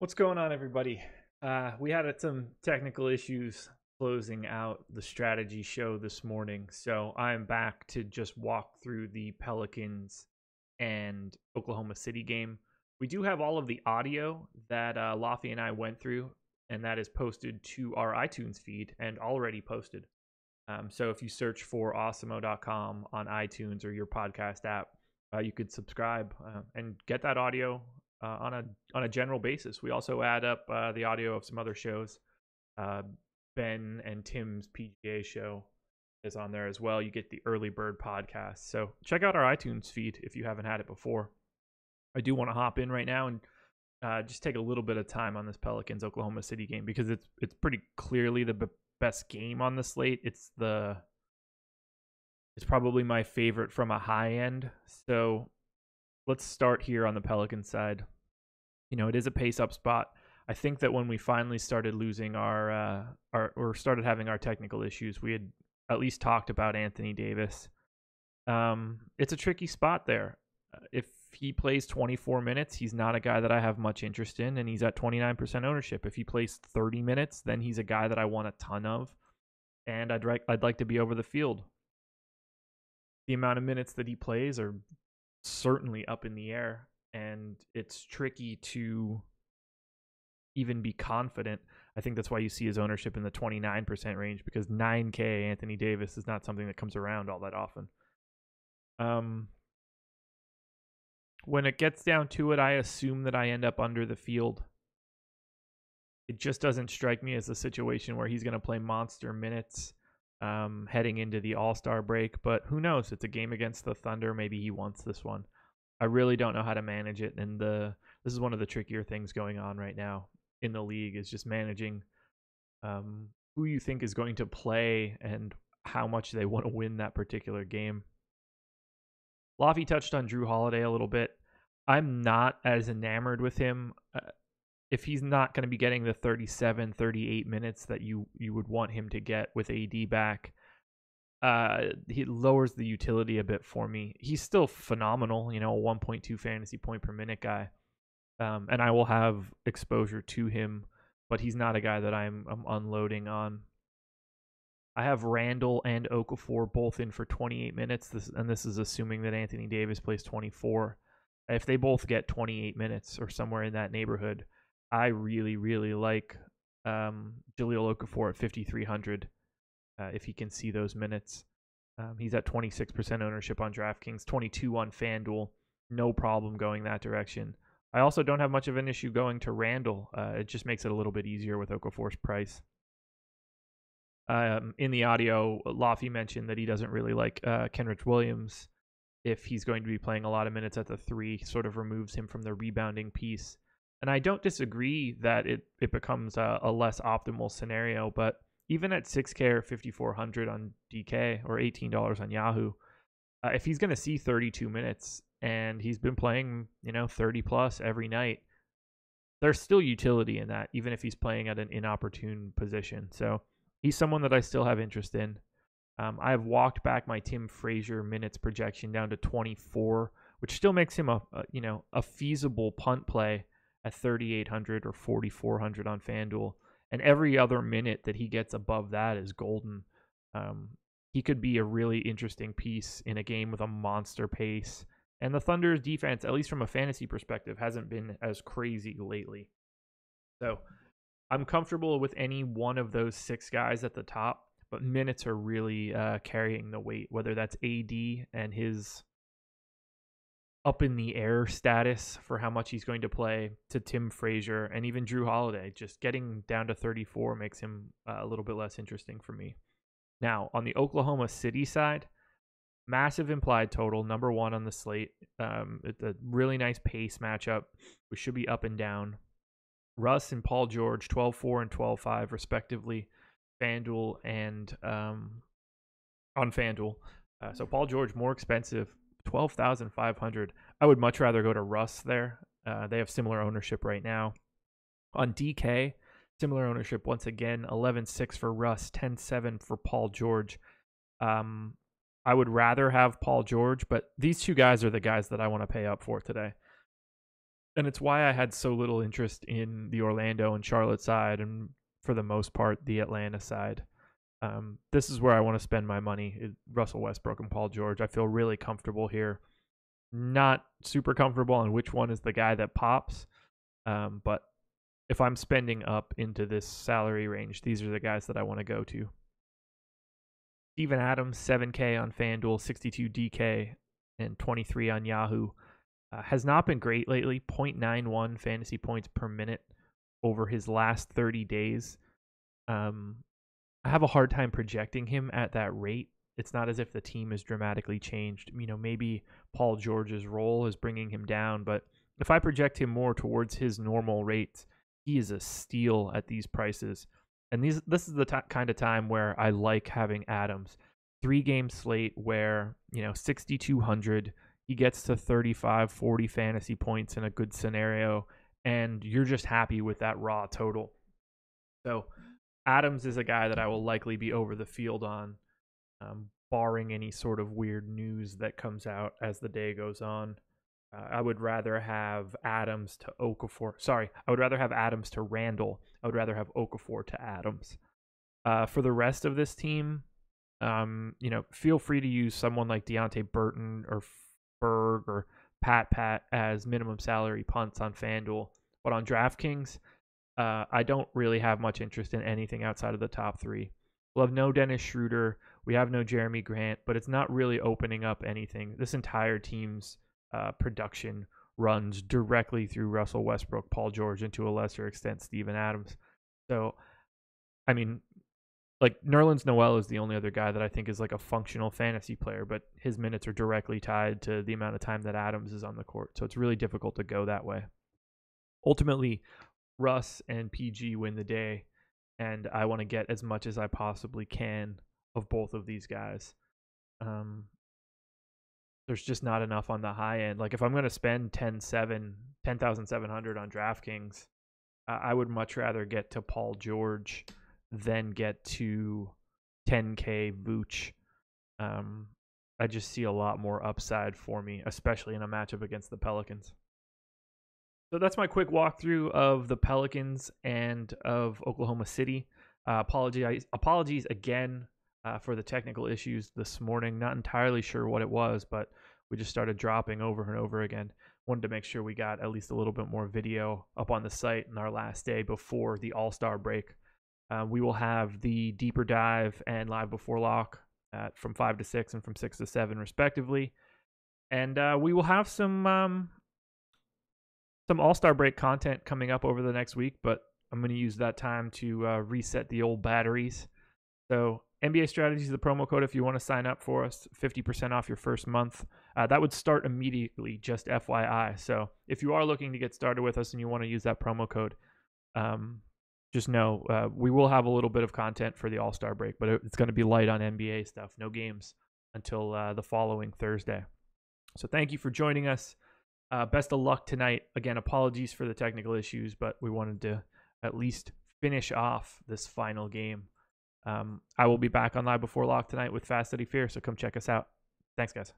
What's going on, everybody? Uh, we had some technical issues closing out the strategy show this morning, so I'm back to just walk through the Pelicans and Oklahoma City game. We do have all of the audio that uh, Laffy and I went through, and that is posted to our iTunes feed and already posted. Um, so if you search for awesemo.com on iTunes or your podcast app, uh, you could subscribe uh, and get that audio uh, on a on a general basis. We also add up uh, the audio of some other shows. Uh, ben and Tim's PGA show is on there as well. You get the early bird podcast. So check out our iTunes feed if you haven't had it before. I do want to hop in right now and uh, just take a little bit of time on this Pelicans Oklahoma City game because it's it's pretty clearly the b- best game on the slate. It's the it's probably my favorite from a high end. So let's start here on the Pelican side. You know, it is a pace up spot. I think that when we finally started losing our uh, our or started having our technical issues, we had at least talked about Anthony Davis. Um, it's a tricky spot there. Uh, if he plays 24 minutes, he's not a guy that I have much interest in, and he's at 29% ownership. If he plays 30 minutes, then he's a guy that I want a ton of, and I'd like I'd like to be over the field. The amount of minutes that he plays are certainly up in the air and it's tricky to even be confident. I think that's why you see his ownership in the 29% range because 9K Anthony Davis is not something that comes around all that often. Um, when it gets down to it, I assume that I end up under the field. It just doesn't strike me as a situation where he's going to play monster minutes um, heading into the All Star break, but who knows? It's a game against the Thunder. Maybe he wants this one. I really don't know how to manage it, and the this is one of the trickier things going on right now in the league is just managing um, who you think is going to play and how much they want to win that particular game. Laffy touched on Jrue Holiday a little bit. I'm not as enamored with him. Uh, if he's not going to be getting the 37, 38 minutes that you you would want him to get with AD back, uh, he lowers the utility a bit for me. He's still phenomenal, you know, a 1.2 fantasy point per minute guy. Um, and I will have exposure to him, but he's not a guy that I'm, I'm unloading on. I have Randle and Okafor both in for 28 minutes, this, and this is assuming that Anthony Davis plays 24. If they both get 28 minutes or somewhere in that neighborhood, I really, really like um, Jahlil Okafor at 5,300 uh, if he can see those minutes. Um, he's at 26% ownership on DraftKings, 22 on FanDuel. No problem going that direction. I also don't have much of an issue going to Randle. Uh, it just makes it a little bit easier with Okafor's price. Um, in the audio, Laffy mentioned that he doesn't really like uh, Kenrich Williams if he's going to be playing a lot of minutes at the three, sort of removes him from the rebounding piece. And I don't disagree that it, it becomes a, a less optimal scenario, but even at 6K or 5400 on DK or $18 on Yahoo, uh, if he's going to see 32 minutes and he's been playing, you know, 30 plus every night, there's still utility in that, even if he's playing at an inopportune position. So he's someone that I still have interest in. Um, I have walked back my Tim Frazier minutes projection down to 24, which still makes him a, a you know a feasible punt play at 3,800 or 4,400 on FanDuel and every other minute that he gets above that is golden. Um, he could be a really interesting piece in a game with a monster pace. And the Thunder's defense, at least from a fantasy perspective, hasn't been as crazy lately. So I'm comfortable with any one of those six guys at the top, but minutes are really uh, carrying the weight, whether that's AD and his up in the air status for how much he's going to play to Tim Frazier and even Jrue Holiday. Just getting down to 34 makes him uh, a little bit less interesting for me. Now, on the Oklahoma City side, massive implied total, number one on the slate. Um, it's a really nice pace matchup. We should be up and down. Russ and Paul George, 12 4 and 12 5, respectively. FanDuel and um, on FanDuel. Uh, so Paul George more expensive twelve thousand five hundred. I would much rather go to Russ there. Uh, they have similar ownership right now. On DK, similar ownership once again. 11-6 for Russ, 10-7 for Paul George. Um, I would rather have Paul George, but these two guys are the guys that I want to pay up for today. and it's why I had so little interest in the Orlando and Charlotte side, and for the most part, the Atlanta side. Um, this is where I want to spend my money. Russell Westbrook and Paul George. I feel really comfortable here. Not super comfortable on which one is the guy that pops, um, but if I'm spending up into this salary range, these are the guys that I want to go to. Steven Adams, 7K on FanDuel, 62 DK, and 23 on Yahoo. Uh, has not been great lately. 0.91 fantasy points per minute over his last 30 days. Um, I have a hard time projecting him at that rate. It's not as if the team has dramatically changed. You know, maybe Paul George's role is bringing him down, but if I project him more towards his normal rates, he is a steal at these prices. And these this is the t- kind of time where I like having Adams. Three game slate where, you know, 6200 he gets to 35 40 fantasy points in a good scenario and you're just happy with that raw total. So, Adams is a guy that I will likely be over the field on um, barring any sort of weird news that comes out as the day goes on. Uh, I would rather have Adams to Okafor. Sorry, I would rather have Adams to Randle. I would rather have Okafor to Adams. Uh, for the rest of this team, um, you know, feel free to use someone like Deonte Burton or Berg or Pat Pat as minimum salary punts on FanDuel. But on DraftKings, uh, I don't really have much interest in anything outside of the top three. We'll have no Dennis Schroeder. We have no Jerami Grant, but it's not really opening up anything. This entire team's uh, production runs directly through Russell Westbrook, Paul George, and to a lesser extent, Steven Adams. So, I mean, like Nerlens Noel is the only other guy that I think is like a functional fantasy player, but his minutes are directly tied to the amount of time that Adams is on the court. So it's really difficult to go that way. Ultimately, Russ and PG win the day, and I want to get as much as I possibly can of both of these guys. Um, there's just not enough on the high end. Like if I'm going to spend 10 7 10,700 on DraftKings, uh, I would much rather get to Paul George than get to 10k Vooch. Um, I just see a lot more upside for me, especially in a matchup against the Pelicans. So that's my quick walkthrough of the Pelicans and of Oklahoma City. Uh, apologies, apologies again uh, for the technical issues this morning. Not entirely sure what it was, but we just started dropping over and over again. Wanted to make sure we got at least a little bit more video up on the site in our last day before the All Star break. Uh, we will have the deeper dive and live before lock at, from five to six and from six to seven respectively, and uh, we will have some um, some All Star break content coming up over the next week. But I'm going to use that time to uh, reset the old batteries. So NBA Strategies is the promo code if you want to sign up for us, 50% off your first month. Uh, that would start immediately, just FYI. So if you are looking to get started with us and you want to use that promo code, um, just know uh, we will have a little bit of content for the All Star break, but it's going to be light on NBA stuff. No games until uh, the following Thursday. So thank you for joining us. Uh, best of luck tonight. Again, apologies for the technical issues, but we wanted to at least finish off this final game. Um, I will be back on live before lock tonight with Fast Eddie Fear, so come check us out. Thanks, guys.